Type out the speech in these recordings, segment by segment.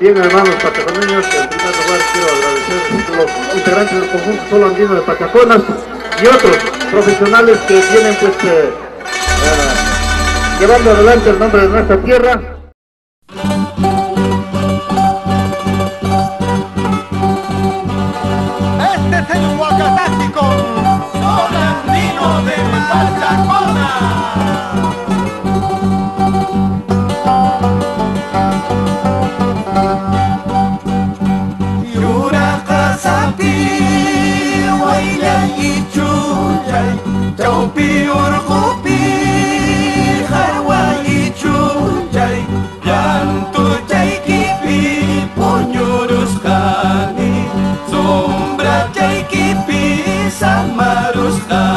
Bien, hermanos pataconeños, en primer lugar quiero agradecer a los integrantes del conjunto solo andino de Pachaconas y otros profesionales que vienen pues eh, eh, llevando adelante el nombre de nuestra tierra. Chaupi urqupi harwa ichujay Llanto chaykipi puñurusqani Sombra chaykipi samarusqani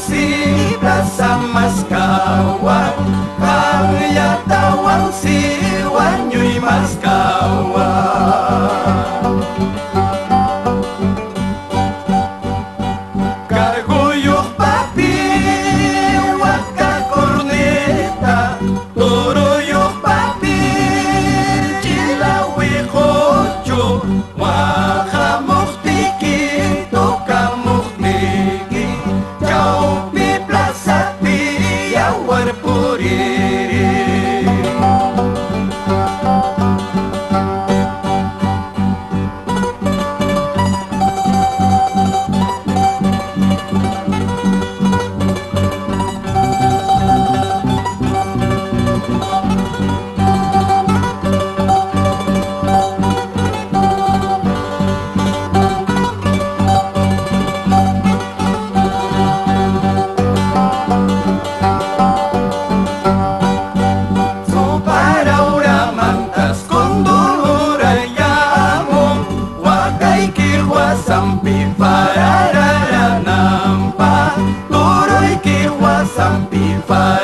si mas kawan, kamya tawang si wanyuy mas kawan. sampi fararara nampa Turoi kiwa sampi fararara